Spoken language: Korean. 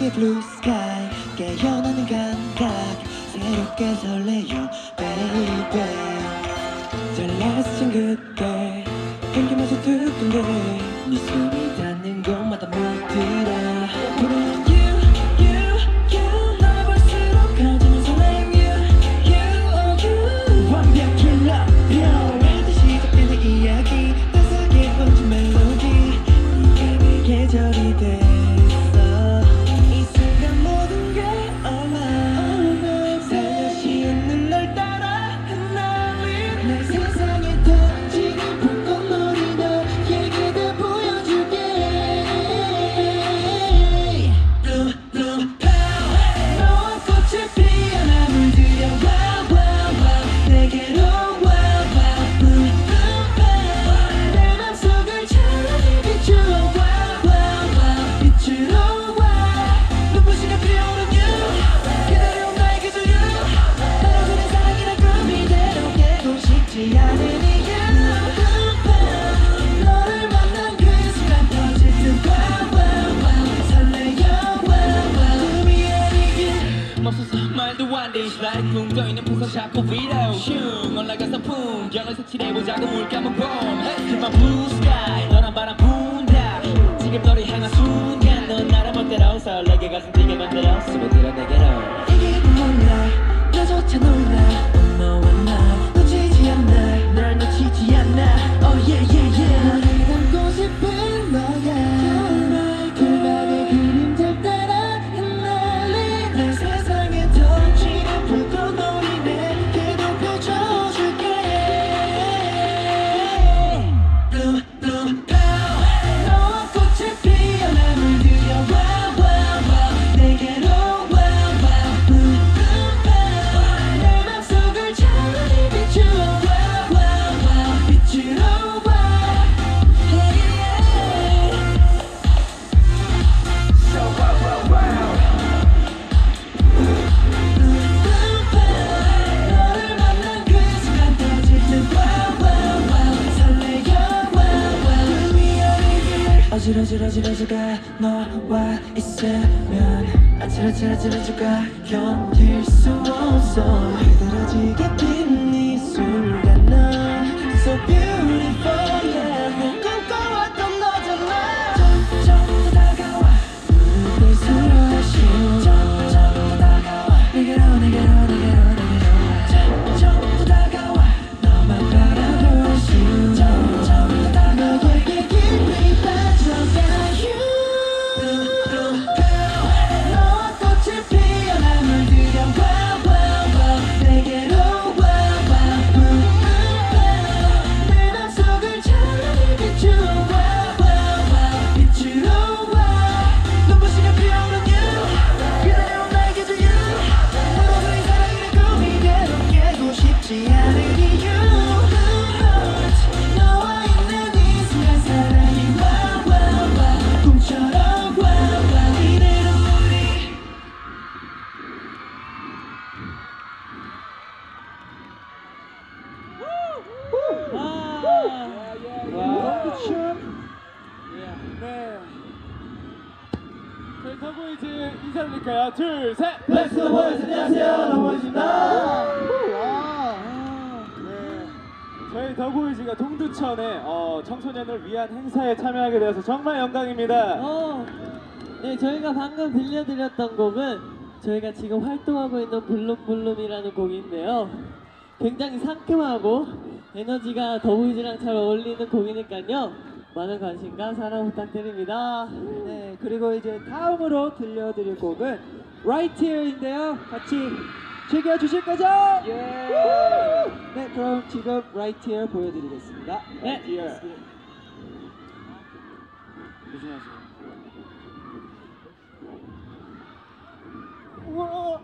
속의 blue sky 깨어나는 감각 새롭게 설레요 baby. 잘났은 그때 끊김없이 두근대 네 숨이 닿는 곳 말도 안돼 시발의 꿈 떠있는 풍선 자꾸 위로 슝 올라가서 풍경을 색칠해보자고 물 감은 봄 my blue sky 너란 바람 분다. 지금 너를 향한 순간 넌 나를 멋대로 설레게 가슴 뛰게 만들어 스며들어 어질어질어질어질가 너와 있으면 아찔아찔아찔아찔가 견딜 수 없어 저희 더보이즈 인사드릴까요? 둘, 셋! Let's 더보이즈 안녕하세요 더보이즈입니다 네. 저희 더보이즈가 동두천에 어, 청소년을 위한 행사에 참여하게 되어서 정말 영광입니다. 어, 네, 저희가 방금 들려드렸던 곡은 저희가 지금 활동하고 있는 블룸블룸이라는 곡인데요. 굉장히 상큼하고 에너지가 더보이즈랑 잘 어울리는 곡이니까요. 많은 관심과 사랑 부탁드립니다. 네, 그리고 이제 다음으로 들려드릴 곡은 Right Here인데요. 같이 즐겨주실 거죠? 네, 그럼 지금 Right Here 보여드리겠습니다. 네. Here. 조심하세요. 우와,